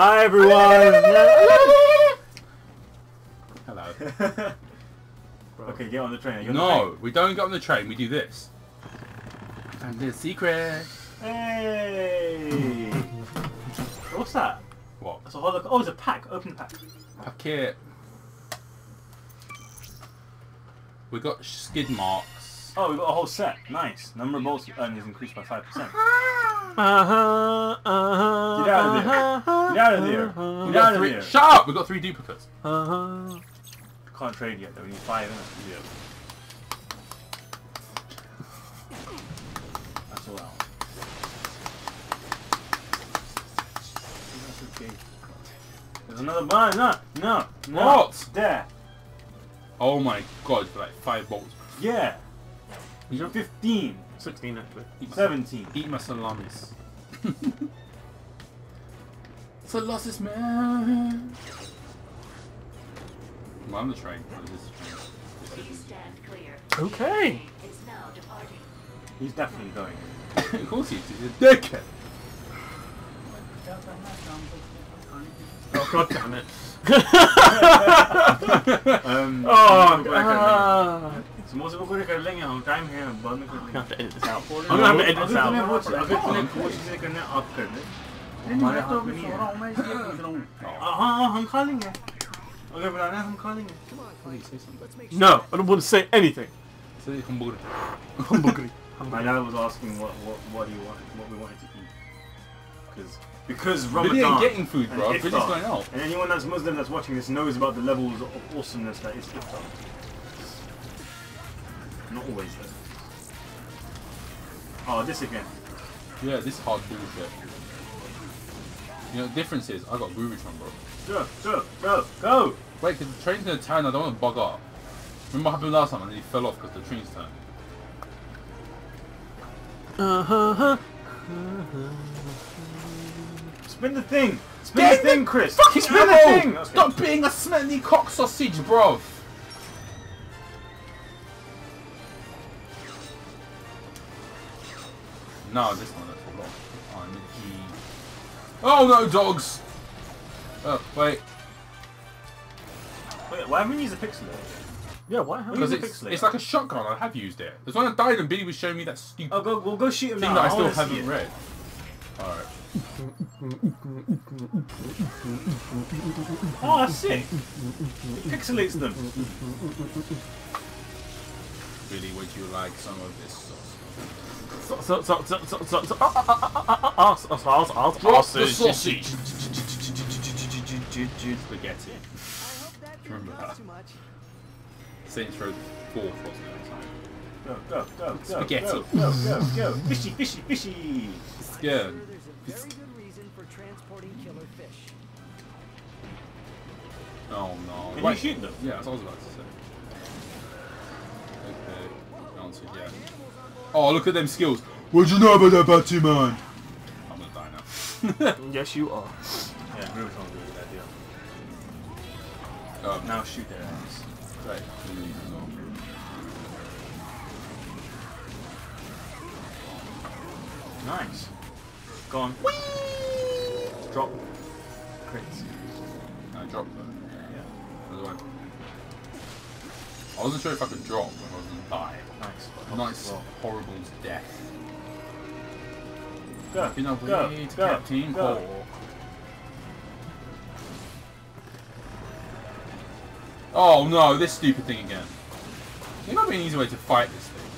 Hi everyone. Hello. okay, get on the train. You're on No, we don't get on the train. We do this. And the secret. Hey. What's that? What? That's a whole. Oh, it's a pack. Open the pack. Packet. We got skid marks. Oh, we got a whole set. Nice. Number of bolts earned is increased by five percent. Uh-huh, uh-huh, Get out of there. uh-huh, Get out of there. uh-huh, Get out of three. here. Shut up! We got three duplicates. uh-huh. Can't trade yet. though. We need five. Innit? Yeah. That's all out. That's okay. There's another one. No, no, no. What? There. Oh my god, for like five bolts. Yeah. You're 15. 16 actually. Eat my, 17. eat my salamis. Salamis, man. I'm on the train. What is this train? This Please stand clear. Okay. It's now departing. He's definitely going. of course he is. He's a dickhead. Oh god damn it. Um, oh, uh, uh, समोसे पकौड़े कर लेंगे हम time है बाद में कर I लेंगे have to edit this out. अगर I'm gonna have to edit this तुम्हें out. वो अगर तुम्हें वो चीजें करने आप कर ले हमारे हाथ में नहीं है हाँ हाँ हम खा लेंगे अगर बनाना है हम खा लेंगे Please say something. No, I don't want to say anything. Say hamburger. Hungry. My dad was asking what what what he wanted, what we wanted to eat, because because We Ramadan. didn't getting food, and bro. We're iftar. just going out. And anyone that's Muslim that's watching this knows about the levels of awesomeness that is iftar. Not always though. Oh, this again. Yeah, this hard bullshit. You know, the difference is I got Rubitron, bro. Go, go, go, go! Wait, because the train's gonna turn. I don't want to bug up. Remember what happened last time and then he fell off because the train's turned. Uh-huh. Spin the thing! Spin Get the thing, Chris! Fucking Spin the thing! Stop being a smelly cock sausage, bro. No, this one that's a lot. I'm G. Oh no, dogs! Oh, wait. Wait, why haven't we used a pixel? Yeah, why? How Because Use a it's, pixelator. it's like a shotgun, I have used it. There's when I died and Billy was showing me that stupid Oh, go, we'll go shoot him thing now. that I still haven't read. Alright. Oh, sick! It pixelates them. Billy, would you like some of this sauce? So, so, so, so, so, so, so, so, so, so, so, Drop so, the so, sausage! Spaghetti. Remember that? Saints Row 4 wasn't it? Go, go, go, go, Spaghetti. go, go, go, go. Fishy, fishy, fishy. Yeah. There's a very good reason for transporting killer fish. Oh no. Can Wait. you shoot them? Yeah, that's what I was about to say. Okay. Answer yeah. Oh, look at them skills. What'd you know about that Batman? I'm gonna die now. Yes, you are. Yeah, Groove sounds a good idea. um, Now shoot their ass. Right. Nice. Go on. Drop. Crits. I dropped them. Yeah. By the way. I wasn't sure if I could drop when I was gonna die. Nice. Nice, Well, horrible death. Go. You know, go. Go. Captain Go. Oh no, this stupid thing again. There might be an easy way to fight this thing.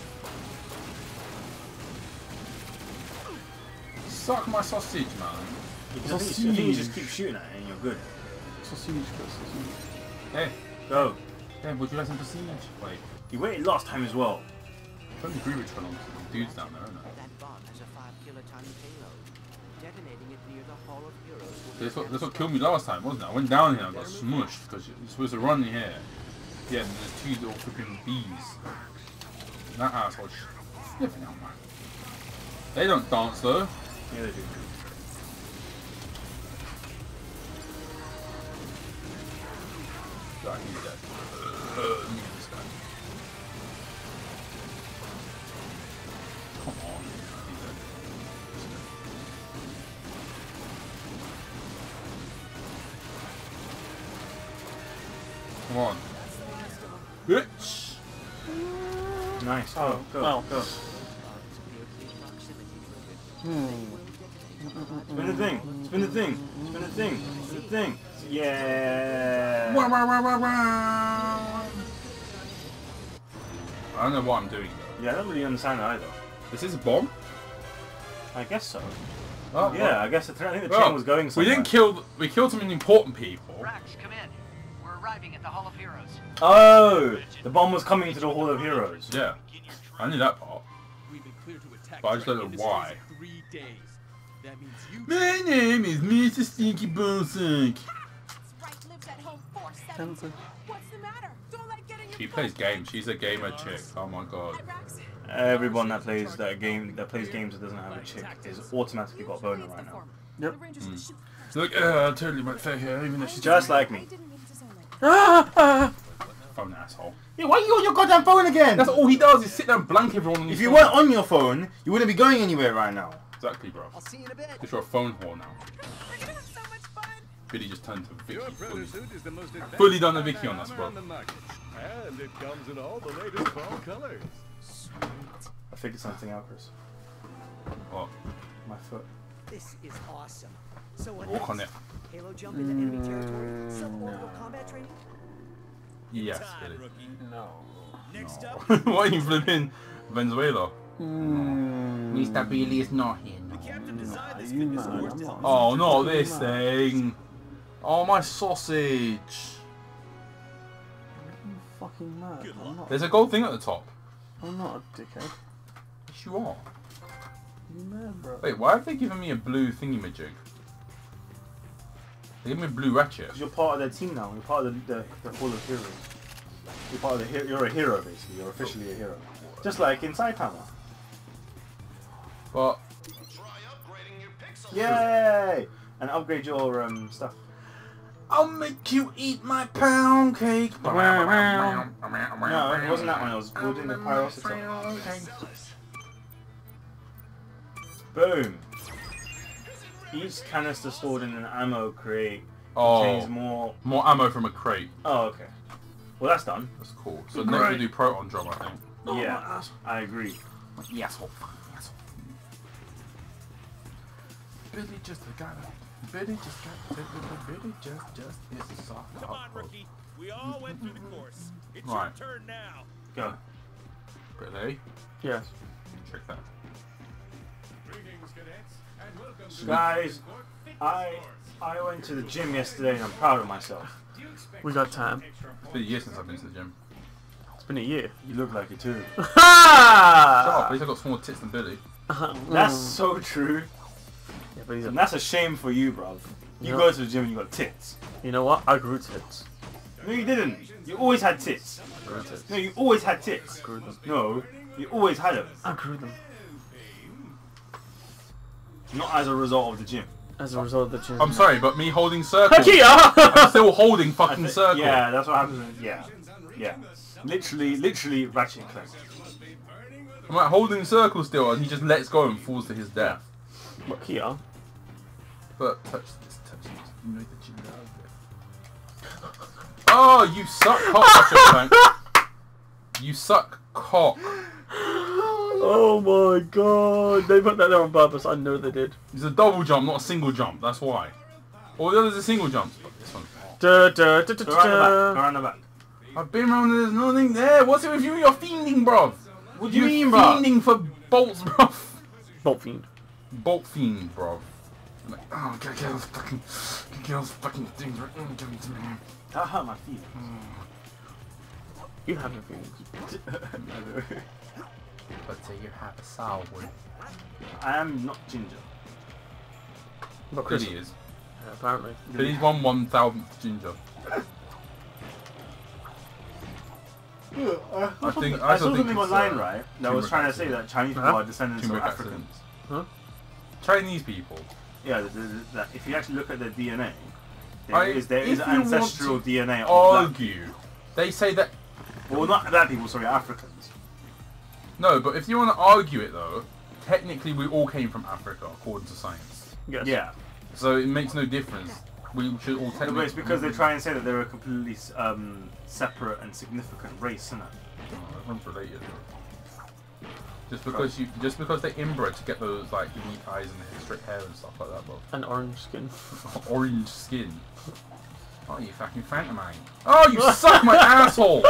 Suck my sausage, man. I think, you, I think you just keep shooting at it and you're good. Sausage, sausage. Hey, Go. Hey, would you like some sausage? Wait, You waited last time as well. don't agree with on the dudes down there, isn't it? That bomb has a five kiloton payload. Detonating it near the Hall of Heroes will be That's what, that's what killed me last time, wasn't it? I went down here and got smushed because you're supposed to run here. Yeah, and there's two little flipping bees. And that asshole's sniffing out, man. They don't dance though. Yeah, they do. God, he's dead. Come on. Come on. Bitch! Nice. Oh, go, oh. go. Hmm. Spin the thing! Spin the thing! Spin the thing! Spin the thing! Yeah! Wah, wah, wah, wah, wah. I don't know what I'm doing though. Yeah, I don't really understand it either. Is this a bomb? I guess so. Oh, Yeah, I guess the, I think the well, train was going so. we didn't kill. We killed some important people. Rax, come in. We're arriving at the Hall of Heroes. Oh, the bomb was coming to the Hall of Heroes. Yeah, I knew that part. We've been cleared to attack But I just don't know why. in three days. That means you My name is Mr. Stinky Bonesack. Right lives at home four seven. What's the matter? Don't let it get in your She plays games. She's a gamer chick. Oh my god. Everyone that plays that game that plays games that doesn't have a chick is automatically got a boner right now. The Rangers will shoot She's uh, totally my fair hair, even though she's Just like me. I didn't mean to sound like that. phone asshole. Yeah, why are you on your goddamn phone again? That's all he does is sit there and blank everyone. On his If you phone. weren't on your phone, you wouldn't be going anywhere right now. exactly, bro. I'll see you in a bit. Because you're a phone whore now. We're gonna have so much fun. Billy just turned to Vicky. Fully. protosuit is the most advanced Fully done the Vicky on us, bro. On the market. And it comes in all the latest fall colors. Sweet. I figured something out, Chris. What? My foot. This is awesome. So what Walk on it. next? Halo jump into enemy territory? Some mm, orbital combat training? Yes, Billy. No. No. Why are you flipping Venezuela? Hmm. Mr. Billy is not here. You man, I'm not. Oh, not this thing. Oh, my sausage. Fucking mad. I'm not. There's a gold thing at the top. I'm not a dickhead. Yes, you are. You mad, bro? Wait, why have they given me a blue thingy-majig? They gave me a blue ratchet. Because you're part of their team now. You're part of the, the, the Hall of Heroes. You're part of the. You're a hero, basically. You're officially a hero. Just like in Saitama. But Yay! And upgrade your um, stuff. I'll make you eat my pound cake. No, it wasn't that one. It was building the Pyrocitor. Boom. Each canister stored in an ammo crate contains Oh, more. more ammo from a crate. Oh, okay. Well, that's done. That's cool. So next we do proton drum, I think. Oh, yeah, I agree. Yes, oh, asshole. Oh. Asshole. Billy just got it. Billy just got it. Billy just just is a soft Come on, rookie. We all went through the course. It's Right. your turn now. Go. Billy, Yes. check that. Greetings, cadets, and welcome to Guys, Sport I I went to the gym yesterday and I'm proud of myself. Do you expect We got time. It's been a year since I've been to the gym. It's been a year. You look like it too. Shut up, at least I got smaller tits than Billy. Uh-huh. That's mm. so true. Yeah, but he's And a, that's a shame for you, bro. You Yeah. go to the gym and you got tits. you know what? I grew tits. No, you didn't. You always had tits. Grew tits. No, you always had tits. Grew them. No, you always had them. I grew them. Not as a result of the gym. As a result of the gym. I'm sorry, but me holding circle. I'm still holding fucking thi- circle. Yeah, that's what happens. in- Yeah, yeah. Literally, literally, Ratchet and Clank. I'm like holding circle still, and he just lets go and falls to his death. What, Kia? But touch this, touch this. You know that you love it. Oh, you suck cock, Ratchet You suck cock. Oh my god. They put that there on purpose. I know they did. It's a double jump, not a single jump. That's why. Oh, All the others are single jumps. But this one. Da, da, da, da, Go around the back. Around the back. I've been around. There's nothing there. What's it with you? You're fiending, bruv. What do you You're mean, bro? fiending for bolts, bruv. Bolt fiend. Bolt fiend, bro. I'm like, oh, gotta get those fucking, gotta get those fucking things. right, mm, give it to me. That hurt my feet. You have your feelings. But say you have a sour. I am not ginger. But Chris, Billy is. yeah, apparently. Billy's one one thousandth ginger. I think I, I, saw think something online, uh, right? That was trying to say that Chinese people Huh? are descendants of Africans. accidents. Huh? Chinese people. Yeah, the, the, the, that if you actually look at their DNA, there I- is there if is you want ancestral DNA of black. Argue. They say that Well, not black people, sorry, Africans. no, but if you want to argue it though, technically we all came from Africa according to science. Yes. Yeah. So it makes no difference. we should all No, but it's because they try and say that they're a completely um, separate and significant race, isn't it? Oh, everyone's related. Just because you, just because they inbred to get those like unique eyes and straight hair and stuff like that, bro. And orange skin. Orange skin. Oh, you fucking Phantomine. Oh, you suck my asshole!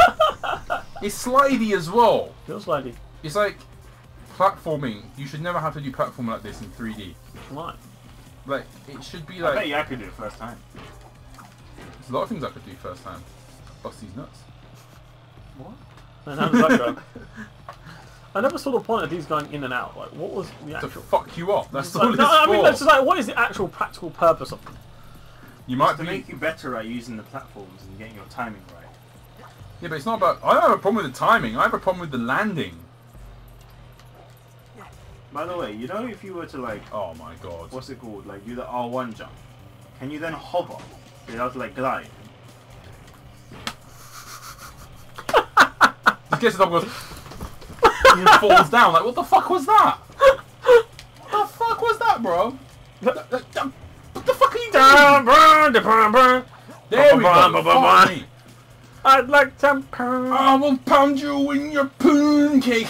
It's slidey as well. Feels like It's like platforming. You should never have to do platforming like this in 3D. Why? Like, it should be I bet like. you I could do it first time. There's a lot of things I could do first time. Bust these nuts. What? And how does that go? I never saw the point of these going in and out. Like, what was the To actual? fuck you up. That's all Like, it's no, I mean, that's just like, what is the actual practical purpose of them? you might To be. make you better at using the platforms and getting your timing right. Yeah, but it's not about. I don't have a problem with the timing. I have a problem with the landing. By the way, you know if you were to like, Oh my god. what's it called, like do the R1 jump, can you then hover without like glide? Just gets it up and goes. and falls down. Like, what the fuck was that? what the fuck was that, bro? What the fuck are you doing? There we go. Fuck me. I'd like to. pound- I will pound you in your poon cake.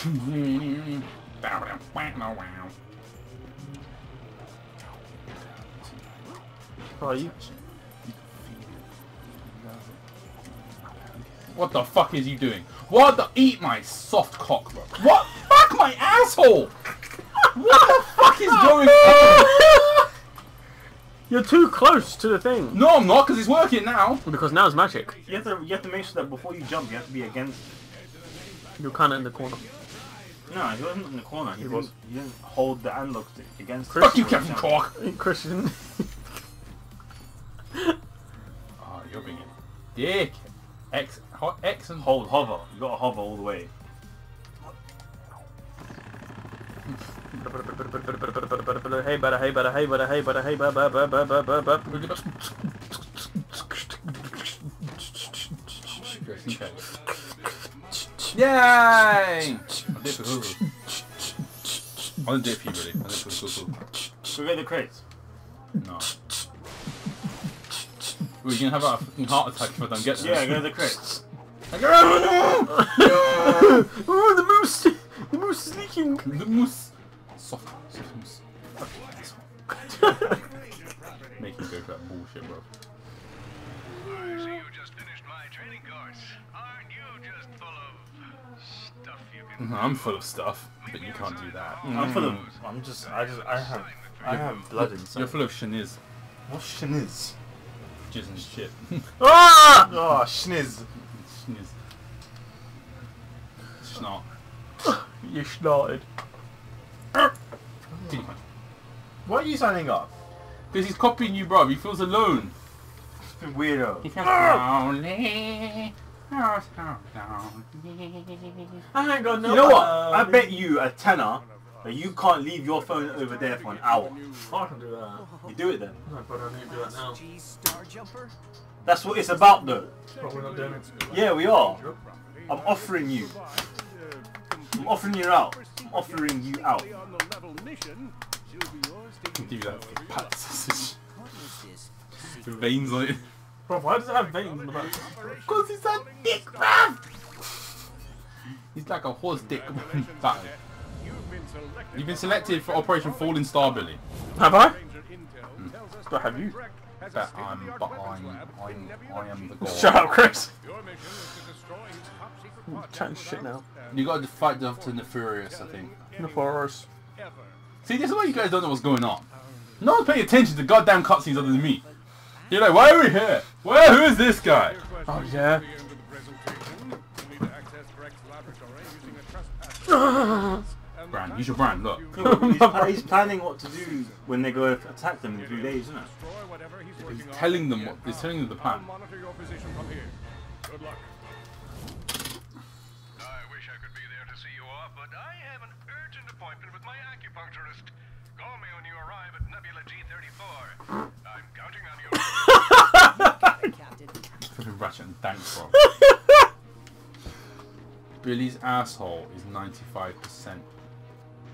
Oh, you. What the fuck is he doing? What the? Eat my soft cock, bro. What? Fuck my asshole! What the fuck is going on? You're too close to the thing. No, I'm not, because it's working now. Because now it's magic. You have to you have to make sure that before you jump, you have to be against. You're kind of in the corner. No, he wasn't in the corner. He, He didn't, was. He didn't hold the analog stick against. Fuck you, Captain jumped. Cock. Christian. Oh, you're being a dick. X, hot X and Hold hover. You gotta hover all the way. hey, better, hey, better, hey, better, hey, better, hey, better, better, better, better, better, better. Yay! I did for Hulu. I didn't do it for you, really. I did it for Hulu. Go get the crates. No. We're gonna have a fucking heart attack if I don't get this. Yeah, go get the crates. Like, oh, no! Oh, the moose! The moose is leaking! The moose. Soft, soft moose. Make him go for that bullshit, bro. I see you just finished my training course. Aren't you just full of stuff you can mm, I'm full of stuff, but you can't do that. I'm full of. Mm. I'm just. I just. I have. I have blood inside. You're full of shiniz. What's shiniz? Jizz and shit. Ah! Oh, shniz. shiniz. Snot. You snorted. Titty punch. What are you signing up? Because he's copying you, bro. He feels alone. Weirdo. He feels lonely. Oh, so lonely. I ain't got no You know what? I bet you a tenner that you can't leave your phone over there for an hour. Oh, I can do that. You do it then. No, but I need to do that now. Star Jumper? That's what it's about though. But we're not doing it. Yeah, we are. I'm offering you. I'm offering you out. I'm offering you out. on the level mission. She'll be yours to Do that pat sausage. What is this? With veins on it. Bro, why does it have veins in the back? Because he's a dick, bruv! He's like a horse dick. Batman. You've been selected. You've been selected for Operation Falling Star, Billy. Have I? Ranger Intel tells us But have you? Drek has a But I'm, state-of-the-art but I'm, I'm, I am the god. Shut up, Chris. Your mission is to destroy his top-secret project Chatting shit now. You gotta fight the to Nefarious, I think. The forest. ever. See, this is why you guys don't know what's going on. No one's paying attention to goddamn cutscenes other than me. You're like, why are we here? Where? Who is this guy? Oh, yeah. At the end of the presentation, you'll need to access Drek's laboratory using a trespass. And Brand, the use your brand, look. he's, pla- he's planning what to do when they go attack them in three days, isn't it? he's He's working on. telling them what, he's telling them the plan. monitor your position from here. Good luck. I wish I could be there to see you off, but I have an urgent appointment with my acupuncturist. Call me when you arrive at Nebula G34. I'm counting on you. Captain. Fucking Ratchet and Dank, bro. Billy's asshole is 95%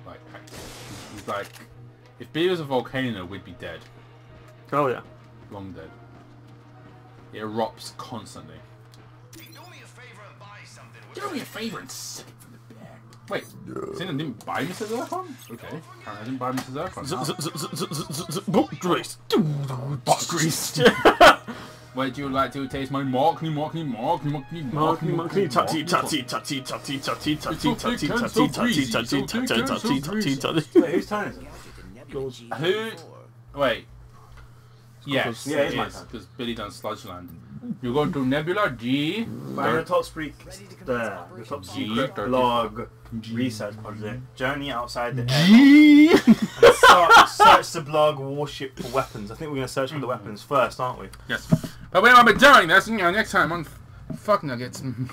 like. He's like, if Billy was a volcano, we'd be dead. Oh, yeah. Long dead. It erupts constantly. Do me a favor and buy something. Do me a favor and suck it from the bag. Wait, Zena didn't buy Mr. Zurkon? Okay, I didn't buy Mr. Zurkon. Z- z- z- z- z- z- z- Book grease. Butt grease. Would you like to taste my markney, markney, markney, markney, Markney, markney, tutty, tutty, tutty, tutty, tutty, tutty, tutty, tutty, tutty, tutty, tutty, tutty, tutty, tutty. Wait, whose turn is it? Goes. Who? Wait. Yes, Yeah, it it's my is, turn. because Billy done Sludge Land. You go to Nebula G. By the top secret, the, the top secret G. Blarg research project. Journey outside the air. G. search, search the Blarg warship for weapons. I think we're gonna search for the weapons first, aren't we? Yes. Oh wait, I'm dying. That's you know, next time on Fuck Nuggets.